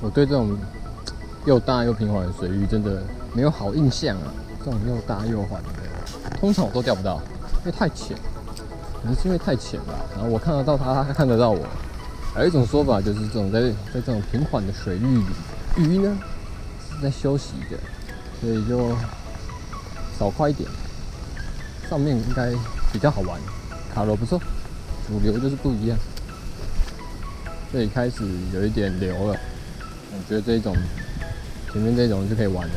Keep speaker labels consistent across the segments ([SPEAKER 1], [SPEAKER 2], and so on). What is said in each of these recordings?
[SPEAKER 1] 我对这种又大又平缓的水域真的没有好印象啊。这种又大又缓的，通常我都钓不到，因为太浅。可能是因为太浅吧。然后我看得到它，它看得到我。还有一种说法就是，这种在在这种平缓的水域里，鱼呢是在休息的，所以就少快一点。上面应该比较好玩，卡罗不错，主流就是不一样。这里开始有一点流了，我觉得这一种前面这种就可以玩了。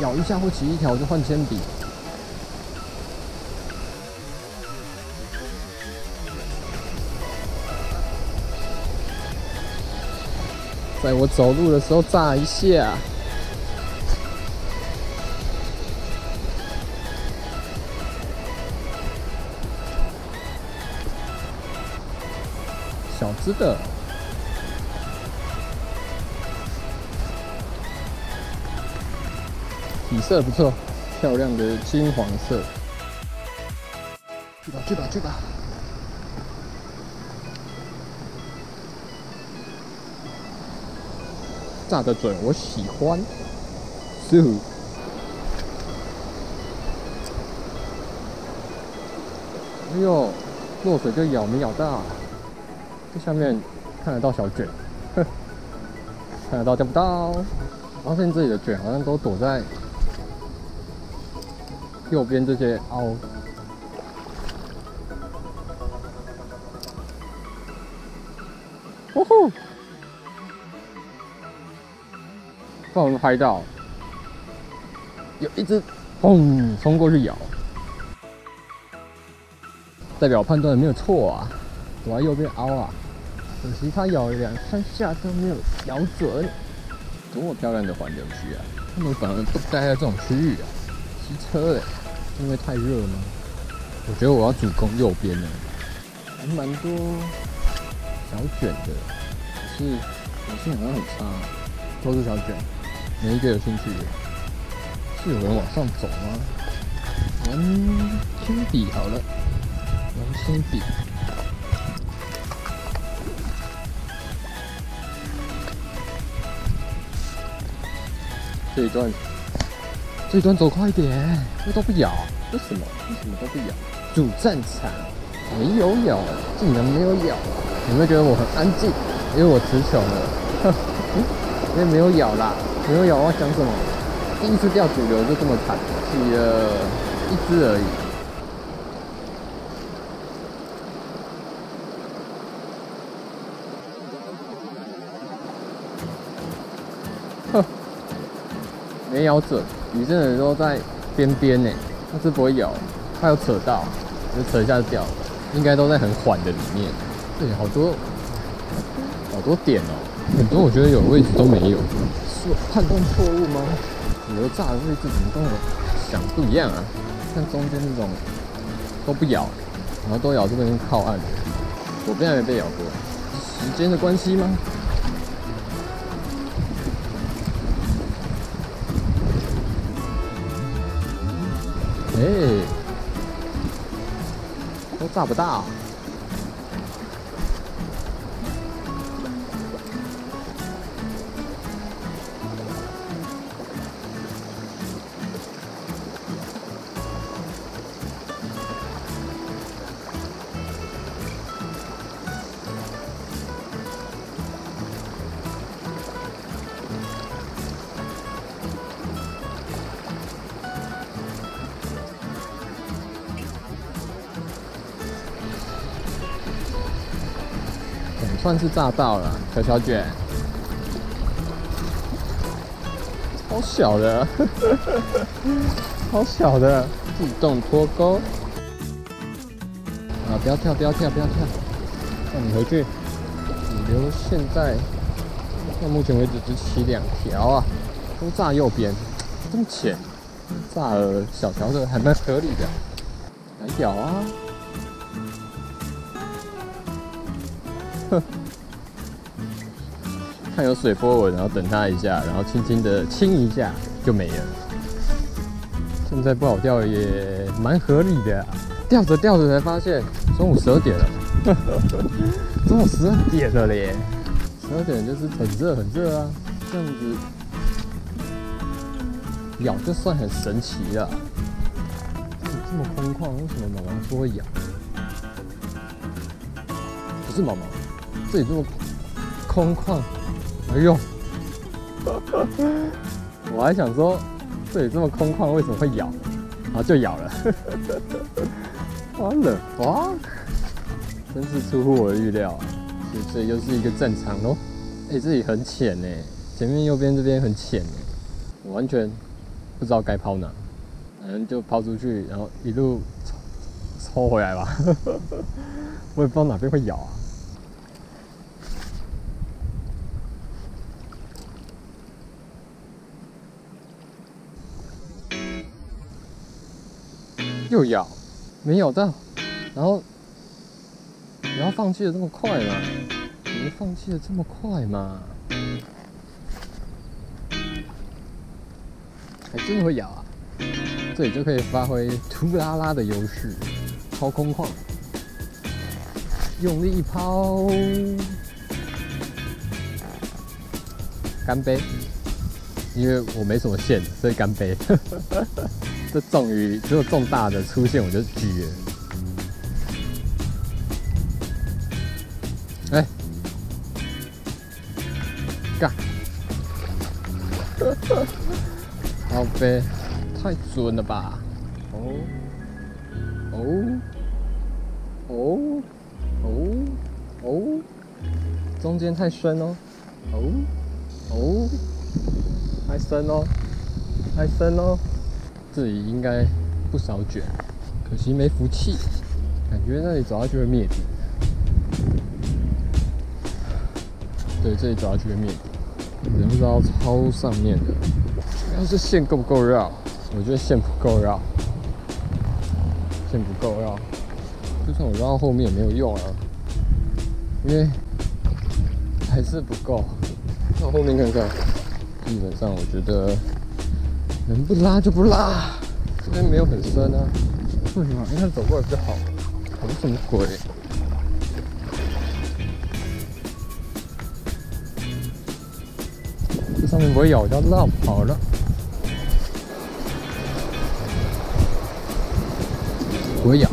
[SPEAKER 1] 咬一下或起一条就换铅笔。在我走路的时候炸一下，小只的，底色不错，漂亮的金黄色。去吧去吧去吧！炸的准，我喜欢。So，哎呦，落水就咬没咬到？这下面看得到小卷，看得到钓不到。发现这里的卷好像都躲在右边这些凹。哦吼！帮我们拍到，有一只砰冲过去咬，代表判断没有错啊，躲在右边凹啊，可惜它咬了两三下都没有咬准，多么漂亮的环流区啊！他们反而不待在这种区域啊，骑车哎，因为太热吗？我觉得我要主攻右边呢，还蛮多小卷的，可是我性好像很差，都是小卷。没一个有兴趣的？是有人往上走吗？玩铅笔好了，玩铅笔。这一段，这一段走快一点，这都不咬，为什么？为什么？都不咬？主战场没有咬，竟然没有咬，有没有觉得我很安静？因为我词穷了，因为没有咬啦。没有咬，我想什么？第一次钓主流就这么？惨，起了一只而已。哼，没咬准，鱼真的都在边边呢，它是不会咬，它有扯到，就扯一下就掉了，应该都在很缓的里面。对，好多好多点哦，很多我觉得有位置都没有。是判断错误吗？你的炸的位置怎么跟我想不一样啊？看中间这种都不咬，然后都咬这边靠岸，左边还没被咬过，时间的关系吗？哎，都炸不到。算是炸到了，小小卷，好小的，好小的，自动脱钩。啊，不要跳，不要跳，不要跳，放你回去。主流现在到目前为止只起两条啊，都炸右边，这么浅，炸了小条的还蛮合理的，来咬啊！看有水波纹，然后等它一下，然后轻轻的亲一下就没了。现在不好钓也蛮合理的，钓着钓着才发现中午十二点了，中午十二点了嘞，十二点就是很热很热啊，这样子咬就算很神奇了。这里这么空旷，为什么毛毛说会咬？不是毛毛，这里这么空旷，哎呦！我还想说，这里这么空旷，为什么会咬？然后就咬了，完了哇！真是出乎我的预料啊！这又是一个战场喽。哎，这里很浅呢，前面右边这边很浅呢，我完全不知道该抛哪，反正就抛出去，然后一路抽抽回来吧。我也不知道哪边会咬啊。又咬，没咬到，然后你要放弃的这么快嘛？怎么放弃的这么快嘛？还真的会咬啊！这里就可以发挥图拉拉的优势，超空旷，用力一抛，干杯！因为我没什么线，所以干杯。这重鱼只有重大的出现我就举了。哎，干！好呗，太准了吧？哦。哦。哦。哦。哦，中间太深哦，哦。哦，太深哦，太深哦。这里应该不少卷，可惜没福气，感觉那里走下去会灭顶。对，这里走下去会灭顶，人不知道超上面的。要是线够不够绕？我觉得线不够绕，线不够绕，就算我绕到后面也没有用啊，因为还是不够。到后面看看，基本上我觉得。能不拉就不拉，这边没有很深啊。为什么？你看走过来比较好。搞什么鬼？这上面不会咬，就绕跑了。不会咬。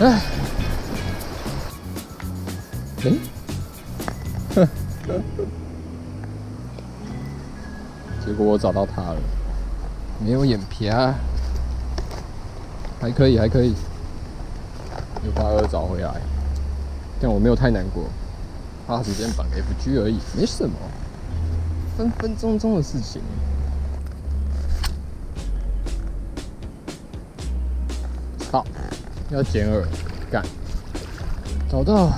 [SPEAKER 1] 哎，哎，结果我找到它了，没有眼皮啊，还可以，还可以，又把二找回来，但我没有太难过，花时间绑 FG 而已，没什么，分分钟钟的事情。要减饵，干，找到。